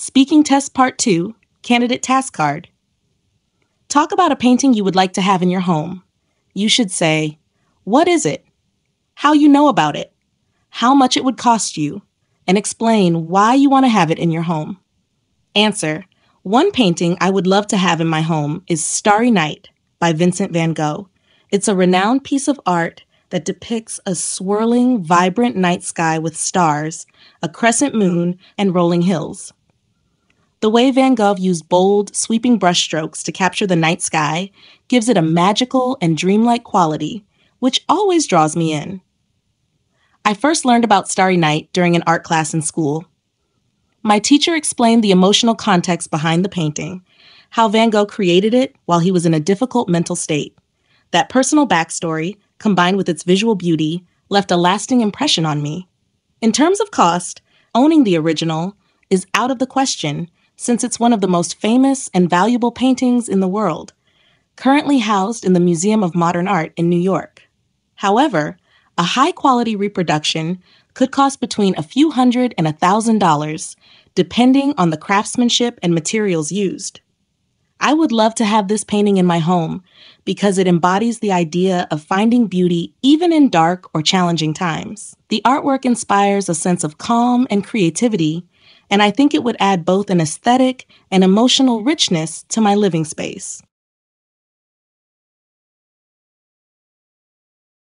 Speaking Test Part 2, Candidate Task Card. Talk about a painting you would like to have in your home. You should say, What is it? How you know about it? How much it would cost you? And explain why you want to have it in your home. Answer One painting I would love to have in my home is Starry Night by Vincent van Gogh. It's a renowned piece of art that depicts a swirling, vibrant night sky with stars, a crescent moon, and rolling hills. The way Van Gogh used bold, sweeping brushstrokes to capture the night sky gives it a magical and dreamlike quality, which always draws me in. I first learned about Starry Night during an art class in school. My teacher explained the emotional context behind the painting, how Van Gogh created it while he was in a difficult mental state. That personal backstory, combined with its visual beauty, left a lasting impression on me. In terms of cost, owning the original is out of the question since it's one of the most famous and valuable paintings in the world, currently housed in the Museum of Modern Art in New York. However, a high quality reproduction could cost between a few hundred and a thousand dollars, depending on the craftsmanship and materials used. I would love to have this painting in my home because it embodies the idea of finding beauty even in dark or challenging times. The artwork inspires a sense of calm and creativity and I think it would add both an aesthetic and emotional richness to my living space.